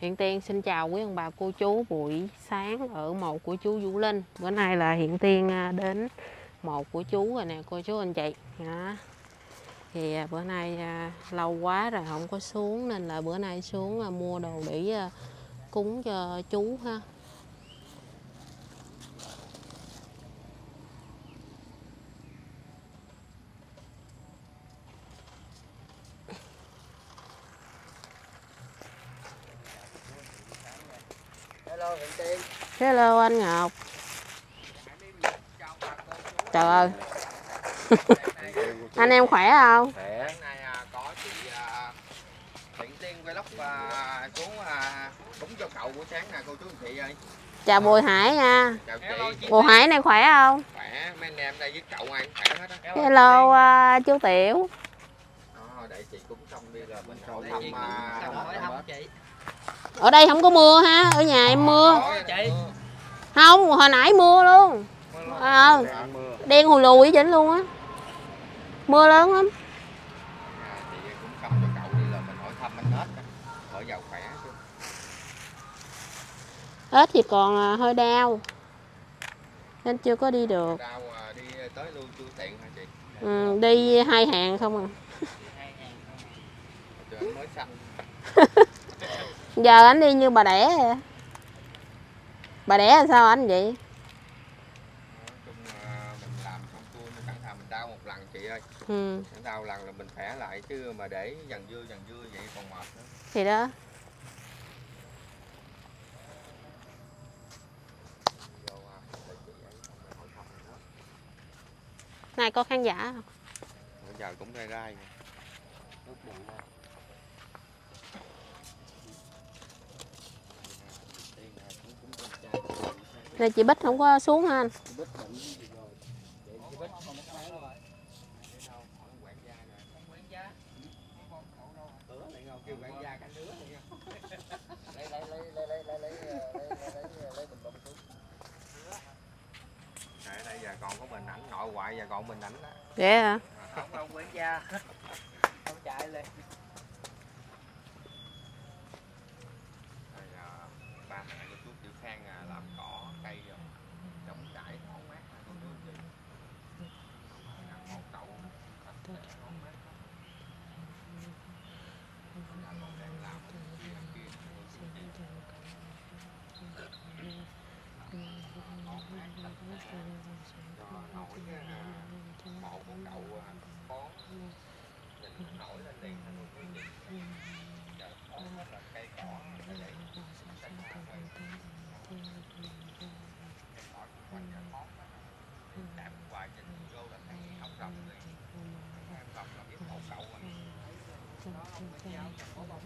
Hiện Tiên xin chào quý ông bà, cô chú, buổi sáng ở mộ của chú Vũ Linh. Bữa nay là Hiện Tiên à, đến mộ của chú rồi nè, cô chú anh chị. Đó. Thì à, bữa nay à, lâu quá rồi không có xuống, nên là bữa nay xuống mua đồ để cúng cho chú ha. Hello Hello anh Ngọc. Trời ơi. anh em khỏe không? Khỏe Hôm nay có chị Thịnh Tiên vlog xuống cúng cho cậu buổi sáng nè cô chú anh chị ơi Chào Bùi Hải nha. Bùi Hải này khỏe không? Khỏe mấy anh em đây với cậu ai cũng khỏe hết á Hello à, chú Tiểu. Đó, để chị cúng xong đi là mình hỏi thăm à, hỏi thăm chị Ở đây không có mưa ha, ở nhà em mưa. Mưa. Không, hồi nãy mưa luôn. Ờ, mưa đen hù lù vậy chỉnh luôn á. Mưa lớn lắm. à, Ếch thì còn à, hơi đau. Nên chưa có đi được. đau à, đi tới luôn chưa tiện hả chị Ừ, đi hai hàng không à. Mới xanh giờ anh đi như bà đẻ à? bà đẻ sao anh vậy? Ừ. đau lần là mình khỏe lại chứ mà để dần dưa dần dưa vậy còn mệt nữa. Thì đó. Này có khán giả không? Bây giờ cũng rai. Rai lấy lấy bình bông xuống. Tại đây giờ còn có mình ảnh nội ngoại giờ còn mình ảnh đó. Vậy hả? không ông quản gia không chạy lên sọc thì phải nhau chẳng có bông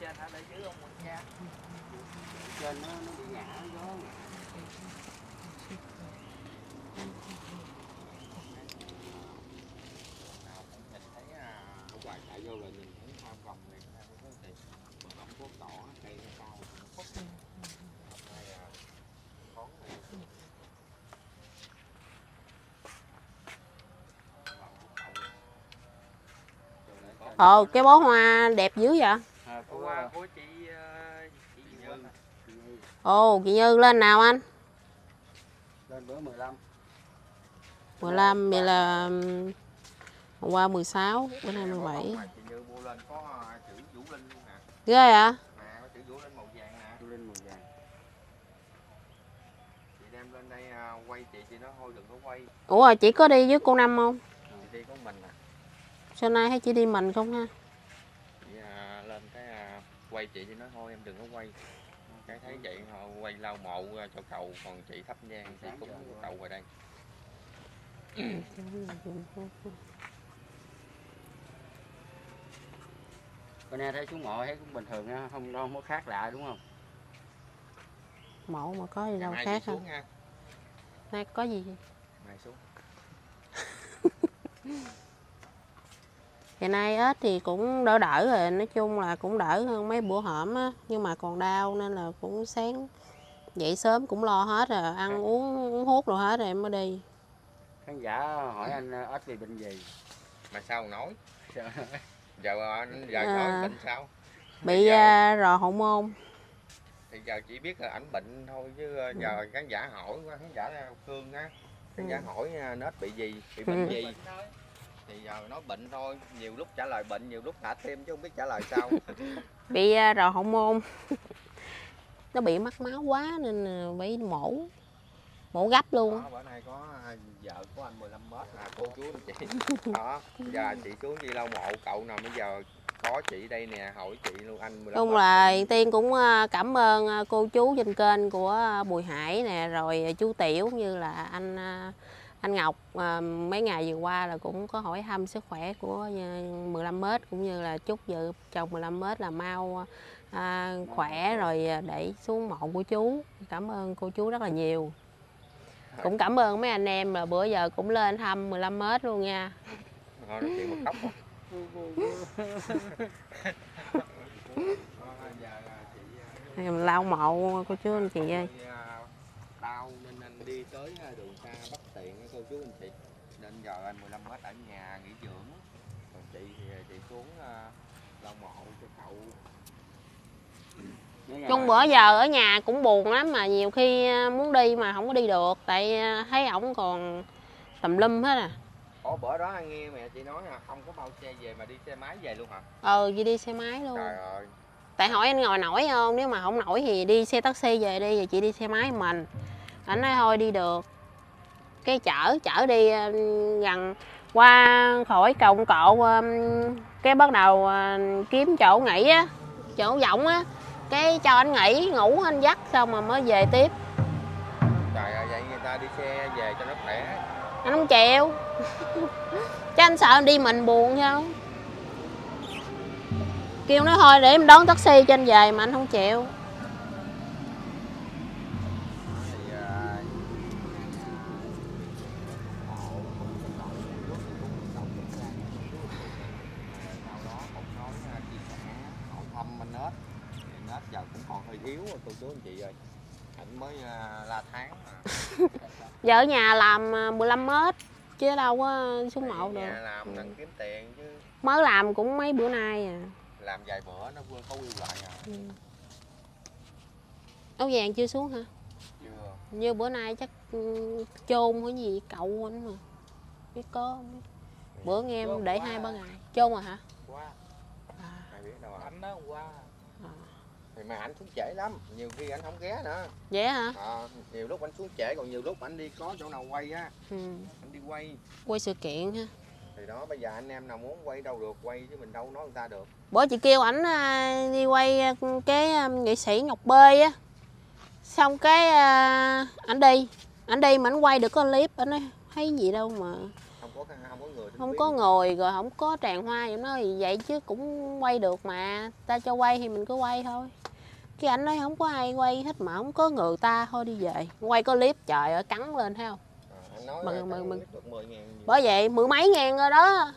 trên hả để dưới không nha trên nó nó bị ngã gió vô là nhìn thấy tham vòng này có thể mà không có cỏ cây nó cao nó khóc ừ. hôm nay là con này Ờ, cái bó hoa đẹp dữ vậy? À, hoa ờ, của chị, ờ, chị Như. Ồ, chị Như lên nào anh? Lên bữa 15 15 vậy là hôm qua 16 bữa nay 17 lên có à, chữ Vũ Linh luôn nè Ghê hả? nè có chữ Vũ Linh màu vàng nè. Vũ Linh màu vàng. Chị đem lên đây à, quay chị chị nói thôi đừng có quay. Ủa chị có đi với cô Năm không? chị đi có mình à. Sao nay thấy chị đi mình không ha? chị à, lên cái à, quay chị chị nói thôi em đừng có quay. Cái thấy vậy họ quay lau mộ à, cho cầu còn chị thắp nhang chị cúng cầu vào đây Bữa nay thấy xuống mộ thấy cũng bình thường á, không không có khác lạ đúng không? Mộ mà có gì đâu khác nha. Nay có gì? mai xuống. Hiện nay ếch thì cũng đỡ đỡ rồi, nói chung là cũng đỡ hơn mấy bữa hổm á, nhưng mà còn đau nên là cũng sáng dậy sớm cũng lo hết rồi, ăn uống uống thuốc rồi hết rồi em mới đi. khán giả hỏi anh ờ, ếch bị bệnh gì? Mà sao còn nói giờ anh giờ À. bệnh sao Bị giờ, à, rò hậu môn. thì giờ chỉ biết là ảnh bệnh thôi chứ ờ, giờ khán giả hỏi khán giả là cương á khán giả Ừ. hỏi ờ, nết bị gì bị bệnh Ừ. gì thì giờ nói bệnh thôi nhiều lúc trả lời bệnh nhiều lúc thả thêm chứ không biết trả lời sao Bị rò hậu môn. Nó bị mắc máu quá nên bị mổ. Mổ gấp luôn. đó bữa nay có à, vợ của anh 15 mét là cô chú anh chị. Đó giờ chị xuống chị lau mộ cậu nào bây giờ có chị đây nè hỏi chị luôn anh 15 Đúng là Tiên cũng à, cảm ơn à, cô chú trên kênh của Bùi Hải nè rồi chú Tiểu như là anh anh Ngọc mấy ngày vừa qua là cũng có hỏi thăm sức khỏe của à, 15 mét cũng như là chúc vợ chồng 15 mét là mau à, khỏe rồi để xuống mộ của chú. Cảm ơn cô chú rất là nhiều cũng cảm ơn mấy anh em là bữa giờ cũng lên thăm 15 mét luôn nha. Thôi nói chuyện một khóc Mình lau mộ cô chú anh chị ơi. Tôi, à, đau nên anh đi tới à, đường xa bất tiện cô chú anh chị. Nên giờ anh 15 mét ở nhà nghỉ dưỡng. Còn chị thì à, chị xuống à, lau mộ cho cậu Nếu nhà Chung bạn- bữa giờ ở nhà cũng buồn lắm mà nhiều khi à, muốn đi mà không có đi được tại à, thấy ổng còn tùm lum hết à. Ủa bữa đó anh nghe mẹ chị nói là không có bao xe về mà đi xe máy về luôn hả? Ờ chị đi xe máy luôn. Trời ơi Tại hỏi anh ngồi nổi không? Nếu mà không nổi thì đi xe taxi về đi, rồi chị đi xe máy mình. Anh nói thôi đi được. Cái chở chở đi à, gần qua khỏi cổng cộ cái bắt đầu kiếm chỗ nghỉ á, chỗ rộng á. Cái cho anh nghỉ, ngủ anh dắt xong rồi mới về tiếp. Trời ơi vậy người ta đi xe về cho nó khỏe. Anh không chịu. Chứ anh sợ anh đi mình buồn sao kêu nó thôi để em đón taxi cho anh về mà anh không chịu thì à, họ cũng có cậu trước thì cũng cậu cũng ra sau đó cũng nói à, chia sẻ hỏi thăm anh nết thì nết giờ cũng còn hơi yếu rồi cô chú anh chị ơi. Ảnh mới à, la tháng mà. Giờ ở nhà làm à, 15 mét chứ đâu có xuống mộ được nhà làm Ừ. kiếm tiền chứ. Mới làm cũng mấy bữa nay à. Làm vài bữa nó vừa có yêu lại à. Ừ. áo vàng chưa xuống hả? Chưa. Như bữa nay chắc ừ, chôn cái gì cậu anh mà. Biết có không biết. bữa nghe em để hai ba ngày. Chôn rồi hả? Qua à, biết đâu à. anh đó hôm qua. à. Thì mà ảnh xuống trễ lắm nhiều khi ảnh không ghé nữa. Vậy hả? À, nhiều lúc ảnh xuống trễ còn nhiều lúc ảnh đi có chỗ nào quay á. Ừ. ảnh đi quay. Quay sự kiện ha. Thì đó bây giờ anh em nào muốn quay đâu được quay chứ mình đâu nói người ta được. Bữa chị kêu ảnh à, đi quay à, cái à, nghệ sĩ Ngọc Bê á. Xong cái ảnh đi. Ảnh đi mà ảnh quay được có clip ảnh nói thấy gì đâu mà có không có người không có người rồi không có tràng hoa vậy nói vậy chứ cũng quay được mà. Ta cho quay thì mình cứ quay thôi. Cái ảnh nói không có ai quay hết mà không có người ta thôi đi về. Quay có clip trời ơi cắn lên thấy không? À, nói Mừng, mừng, mừng. clip được 10 ngàn nhiều. bởi vậy mười mấy ngàn rồi đó.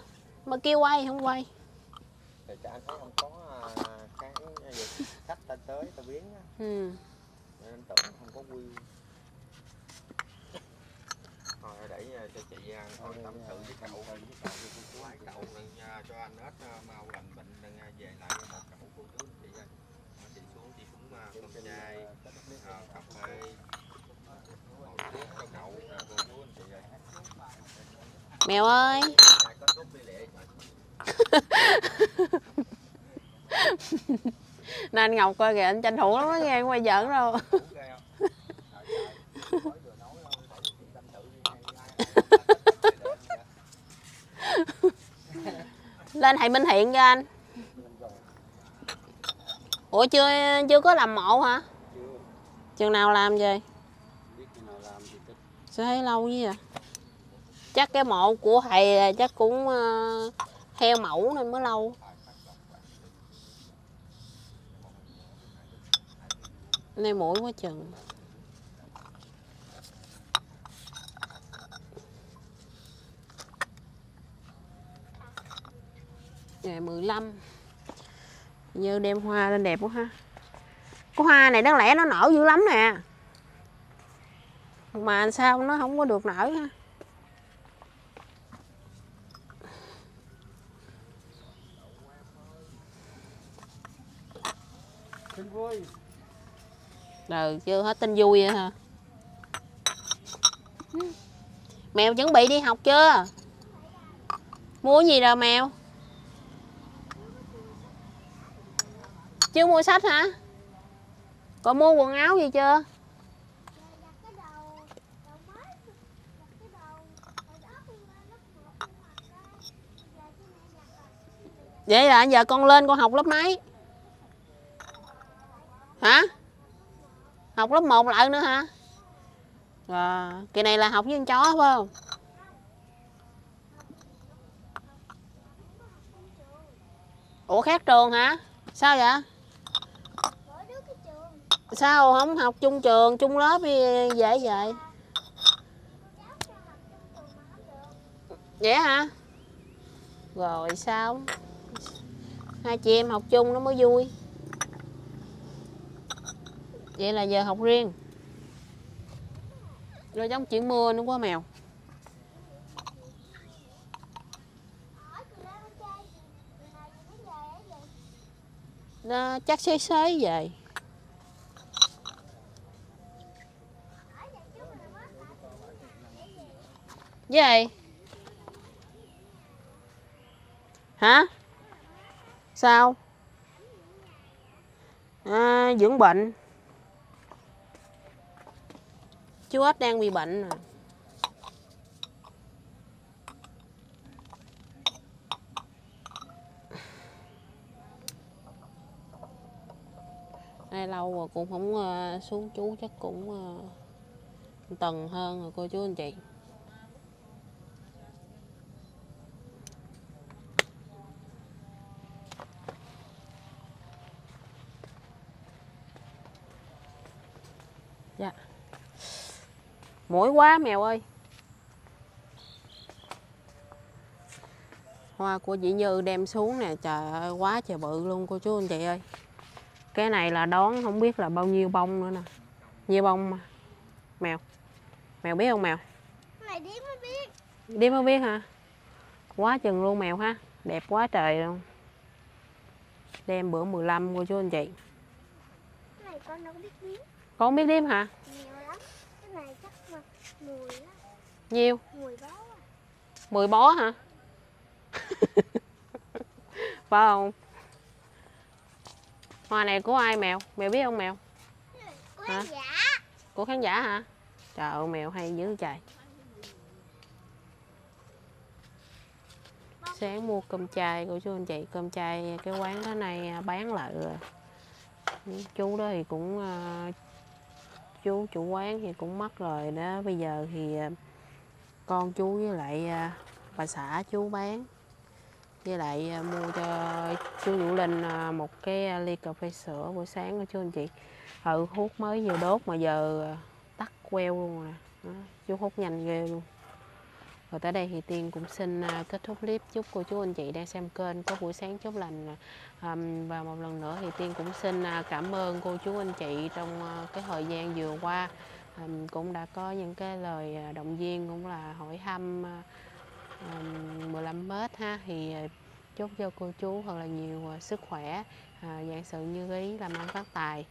Mà kêu quay không quay. Thì cho anh thấy không có à, cái khách ta tới ta biến á. Ừ. nên tưởng không có view thôi để à, cho chị à, thôi tâm sự với cậu. hỏi cậu đừng à, cho anh hết à, mau lành bệnh đừng về lại một cậu cô chú chị ơi. Ờ, chị xuống chị cũng chai à, cà phê. ngồi thuốc cho cậu cô chú anh chị ơi. Mèo ơi. Nên anh Ngọc coi kìa anh tranh thủ lắm á nghe quay giỡn đâu Uống ghê không? Trời trời, mới vừa nói thôi, để chị tâm sự đi, ai- ai- ai- lên thầy Minh Thiện cho anh. Ủa, chưa chưa có làm mộ hả? Chưa chừng nào làm vậy? Sẽ thấy lâu với vậy? Chắc cái mộ của thầy chắc cũng ờ, theo mẫu nên mới lâu. Nay mũi quá chừng. Ngày 15 như đem hoa lên đẹp quá ha cái hoa này đáng lẽ nó nở dữ lắm nè mà sao nó không có được nở ha Tin vui. Rồi chưa hết tin vui vậy hả? Mèo chuẩn bị đi học chưa? Mua gì rồi mèo? Chưa mua sách hả? Còn mua quần áo gì chưa? Vậy là giờ con lên con học lớp mấy? Hả? Học lớp 1 lại nữa hả? à, kỳ này là học với con chó phải không? Ủa khác trường hả? Sao vậy? Sao không học chung trường, chung lớp dễ vậy? Vậy hả? Rồi sao? Hai chị em học chung nó mới vui. Vậy là giờ học riêng. Rồi giống chuyện mưa nữa quá mèo. Nó chắc xế xế về. Gì? Hả? Sao? À, dưỡng bệnh. Chú ếch đang bị bệnh à. ai lâu rồi cũng không uh, xuống chú chắc cũng ờ, uh, tuần hơn rồi cô chú anh chị. Dạ. Mũi quá mèo ơi. Hoa của chị Như đem xuống nè, trời ơi quá trời bự luôn cô chú anh chị ơi. Cái này là đón không biết là bao nhiêu bông nữa nè. Nhiêu bông mà. Mèo. Mèo biết không mèo? Này đi mới biết. Đi mới biết hả? Quá chừng luôn mèo ha. Đẹp quá trời luôn. Đem bữa 15 cô chú anh chị. Này con đâu có biết biết. Con biết đếm hả? Nhiều lắm. Cái này chắc mà mùi lắm. Nhiêu? Mùi bó à. 10 bó hả? Phải không? Hoa này của ai mèo? Mèo biết không mèo? Của Hả? anh giả. Của khán giả hả? Trời ơi mèo hay dữ trời. Sáng mua cơm chay của chú anh chị, cơm chay cái quán đó này bán lại rồi. Chú đó thì cũng ờ, chú, chủ quán thì cũng mất rồi đó. Bây giờ thì à, con chú với lại à, bà xã chú bán. Với lại à, mua cho chú Vũ Linh một cái ly cà phê sữa buổi sáng của chú anh chị. Ừ hút mới vừa đốt mà giờ tắt queo luôn nè. Chú hút nhanh ghê luôn và tới đây thì Tiên cũng xin à, kết thúc clip. Chúc cô chú anh chị đang xem kênh có buổi sáng chúc lành à, và một lần nữa thì Tiên cũng xin à, cảm ơn cô chú anh chị trong cái thời gian vừa qua. Cũng đã có những cái lời động viên cũng là hỏi thăm 15 mét ha. Thì chúc cho cô chú thật là nhiều sức khỏe dạng sự như ý, làm ăn phát tài.